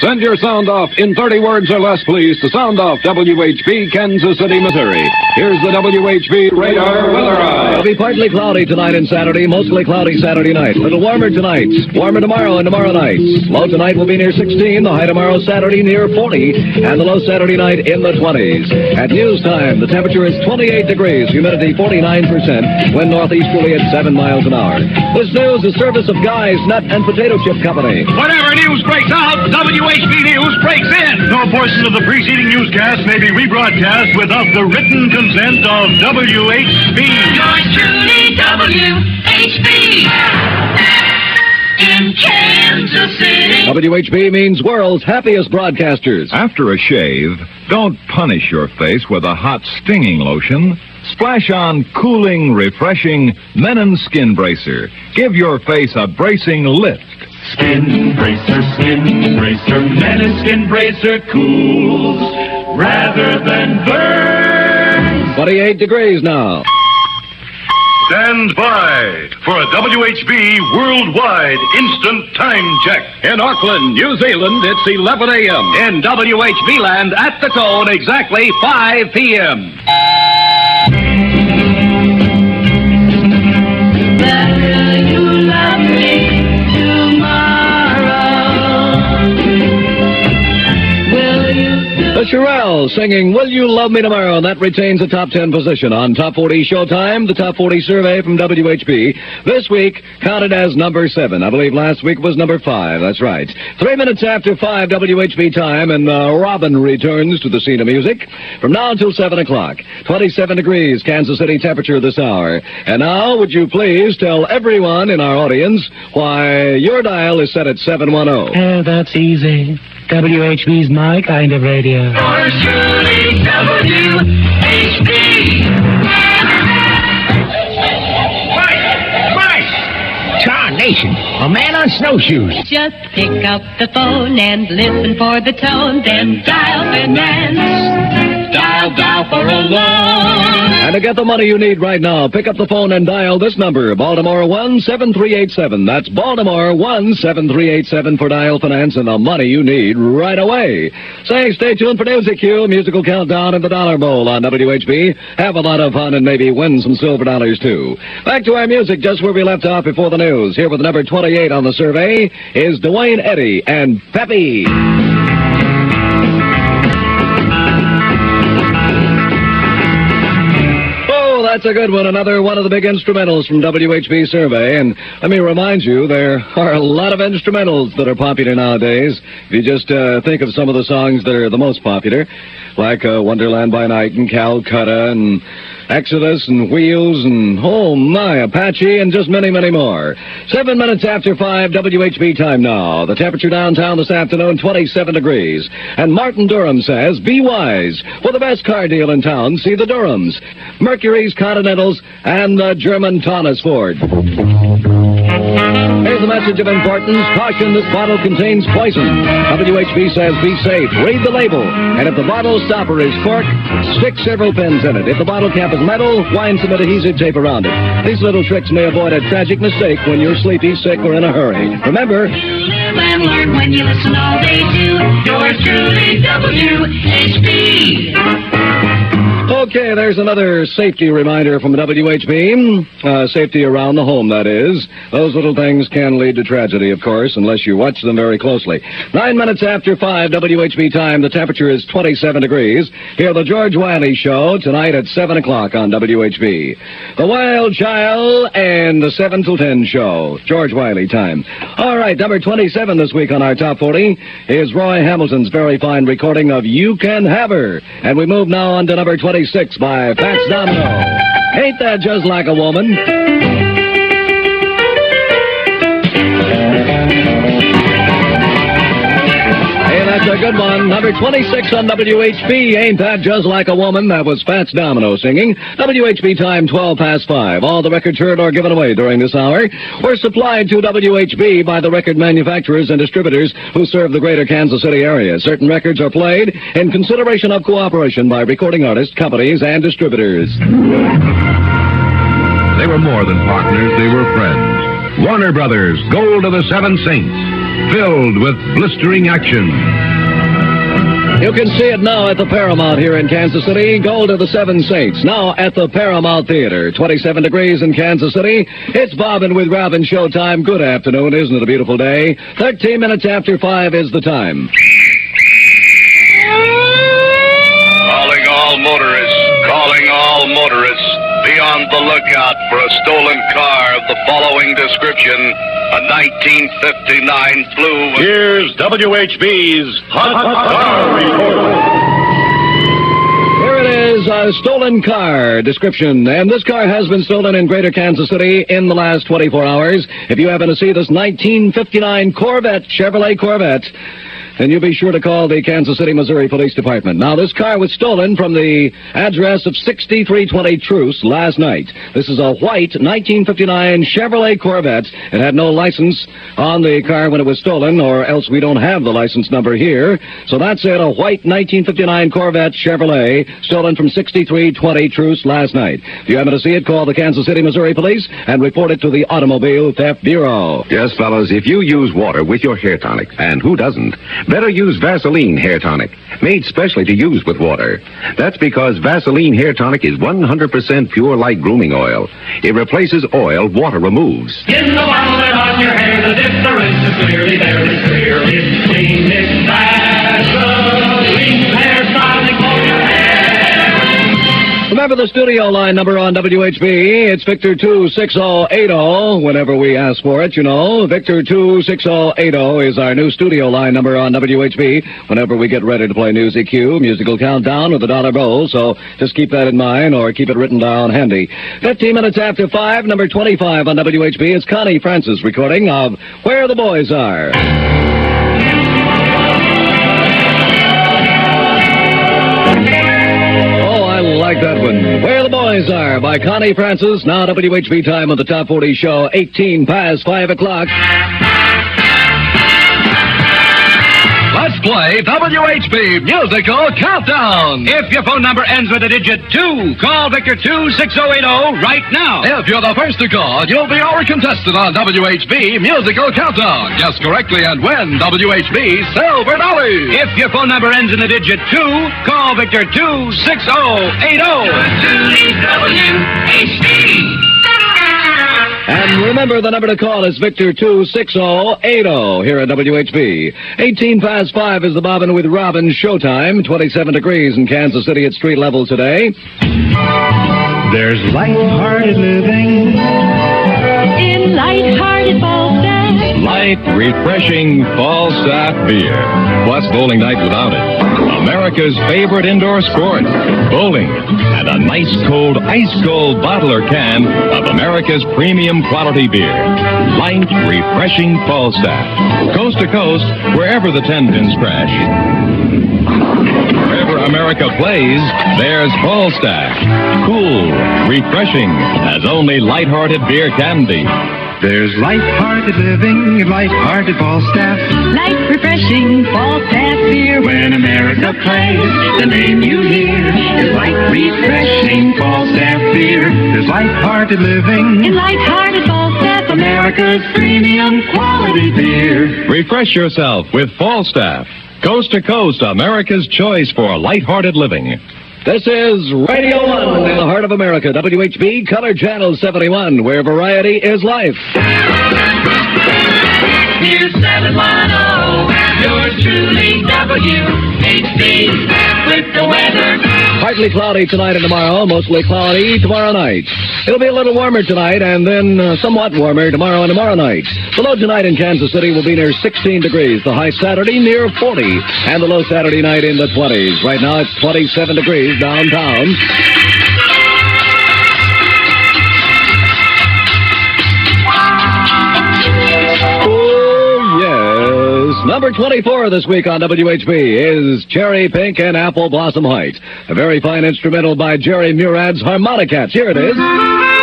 Send your sound off in 30 words or less, please, to Sound Off WHB, Kansas City, Missouri. Here's the WHB radar weather eye. It'll be partly cloudy tonight and Saturday, mostly cloudy Saturday night. A little warmer tonight, warmer tomorrow and tomorrow night. Low tonight will be near 16, the high tomorrow Saturday near 40, and the low Saturday night in the 20s. At news time, the temperature is 28 degrees, humidity 49%, wind northeasterly at 7 miles an hour. This news is service of Guy's Nut and Potato Chip Company. Whatever news breaks out, WHB News breaks in. No portion of the preceding newscast may be rebroadcast without the written consent of WHB. Yours truly, WHB. In Kansas City. WHB means world's happiest broadcasters. After a shave, don't punish your face with a hot stinging lotion. Splash on cooling, refreshing Mennen Skin Bracer. Give your face a bracing lift. Skin bracer, skin bracer, Mennen skin bracer cools rather than burns. 28 degrees now. Stand by for a WHB worldwide instant time check. In Auckland, New Zealand, it's 11 a.m. In WHB land, at the tone, exactly 5 p.m. Will you love me The Shirelles singing Will You Love Me Tomorrow, and that retains a top 10 position on Top 40 Showtime, the Top 40 survey from WHB. This week counted as number 7. I believe last week was number 5. That's right. Three minutes after 5 WHB time, and uh, Robin returns to the scene of music from now until 7 o'clock. 27 degrees, Kansas City temperature this hour. And now, would you please tell everyone in our audience why your dial is set at 710? Oh, that's easy. WHB's my kind of radio. Yours truly, WHB. Tarnation, a man on snowshoes. Just pick up the phone and listen for the tone, then dial finance. For a loan. And to get the money you need right now, pick up the phone and dial this number, Baltimore 17387. That's Baltimore 17387 for dial finance and the money you need right away. Say, stay tuned for Music Q, musical countdown and the Dollar Bowl on WHB. Have a lot of fun and maybe win some silver dollars too. Back to our music just where we left off before the news. Here with number 28 on the survey is Duane Eddy and Pepe. That's a good one. Another one of the big instrumentals from WHB survey. And let me remind you, there are a lot of instrumentals that are popular nowadays. If you just uh, think of some of the songs that are the most popular, like uh, Wonderland by Night and Calcutta and Exodus and Wheels and oh my Apache and just many, many more. Seven minutes after five, WHB time now. The temperature downtown this afternoon, 27 degrees. And Martin Durham says, be wise. For the best car deal in town, see the Durhams. Mercury's Continentals and the German Taunus Ford. Here's a message of importance. Caution, this bottle contains poison. WHB says be safe. Read the label. And if the bottle stopper is cork, stick several pins in it. If the bottle cap is metal, wind some adhesive tape around it. These little tricks may avoid a tragic mistake when you're sleepy, sick, or in a hurry. Remember, learn when you listen all they do. Yours truly, WHB. Okay, there's another safety reminder from WHB. Uh, safety around the home, that is. Those little things can lead to tragedy, of course, unless you watch them very closely. Nine minutes after five WHB time, the temperature is 27 degrees. Here, the George Wiley Show tonight at 7 o'clock on WHB. The Wild Child and the 7 till 10 show. George Wiley time. All right, number 27 this week on our top 40 is Roy Hamilton's very fine recording of You Can Have Her. And we move now on to number 26 by Fats Domino. Ain't that just like a woman? That's a good one. Number 26 on WHB. Ain't that just like a woman? That was Fats Domino singing. WHB time 12 past 5. All the records heard or given away during this hour were supplied to WHB by the record manufacturers and distributors who serve the greater Kansas City area. Certain records are played in consideration of cooperation by recording artists, companies, and distributors. They were more than partners, they were friends. Warner Brothers, Gold of the Seven Saints. Filled with blistering action. You can see it now at the Paramount here in Kansas City. Gold of the Seven Saints. Now at the Paramount Theater. 27 degrees in Kansas City. It's Bobbin with Robin showtime. Good afternoon. Isn't it a beautiful day? 13 minutes after 5 is the time. Calling all motorists, calling all motorists. Be on the lookout for a stolen car of the following description. A 1959 blue. Here's WHB's Hot Car Report. Here it is, a stolen car description. And this car has been stolen in Greater Kansas City in the last 24 hours. If you happen to see this 1959 Corvette, Chevrolet Corvette, then you be sure to call the Kansas City, Missouri Police Department. Now, this car was stolen from the address of 6320 Troost last night. This is a white 1959 Chevrolet Corvette. It had no license on the car when it was stolen, or else we don't have the license number here. So that's it, a white 1959 Corvette Chevrolet stolen from 6320 Troost last night. If you happen to see it, call the Kansas City, Missouri Police and report it to the Automobile Theft Bureau. Yes, fellas, if you use water with your hair tonic, and who doesn't, better use Vaseline hair tonic, made specially to use with water. That's because Vaseline hair tonic is 100% pure light grooming oil. It replaces oil water removes. In the bottle and on your hair, the difference is clearly there Remember the studio line number on WHB. It's Victor 26080. Whenever we ask for it, you know, Victor 26080 is our new studio line number on WHB. Whenever we get ready to play News EQ, musical countdown or the dollar bowl. So just keep that in mind or keep it written down handy. 15 minutes after 5, number 25 on WHB. is Connie Francis recording of Where the Boys Are. Like that one. Where the Boys Are by Connie Francis. Now WHB time on the Top 40 show, 18 past 5 o'clock. Play WHB Musical Countdown. If your phone number ends with the digit 2, call Victor 26080 right now. If you're the first to call, you'll be our contestant on WHB Musical Countdown. Guess correctly and win WHB Silver Dollars. If your phone number ends in the digit 2, call Victor 26080. WHB. And remember, the number to call is Victor 26080 here at WHB. 18 past 5 is the Bobbin with Robin showtime. 27 degrees in Kansas City at street level today. There's light-hearted living. In light-hearted Falstaff. Light, refreshing Falstaff beer. What's bowling night without it? America's favorite indoor sport, bowling, and a nice cold, ice cold bottle or can of America's premium quality beer. Light, refreshing Falstaff. Coast to coast, wherever the ten pins crash. Wherever America plays, there's Falstaff. Cool, refreshing, as only light-hearted beer can be. There's light-hearted living, light-hearted Falstaff. Light, refreshing Falstaff beer. When America plays, the name you hear is light, refreshing Falstaff beer. There's light-hearted living, In light-hearted Falstaff. America's premium quality beer. Refresh yourself with Falstaff. Coast to coast, America's choice for light-hearted living. This is Radio 1 in the heart of America, WHB Color Channel 71, where variety is life. Here's 710. Yours truly, WHB. With the weather. Partly cloudy tonight and tomorrow, mostly cloudy tomorrow night. It'll be a little warmer tonight and then uh, somewhat warmer tomorrow and tomorrow night. The low tonight in Kansas City will be near 16 degrees. The high Saturday near 40. And the low Saturday night in the 20s. Right now it's 27 degrees downtown. Number 24 this week on WHB is Cherry Pink and Apple Blossom White. A very fine instrumental by Jerry Murad's Harmonicats. Here it is.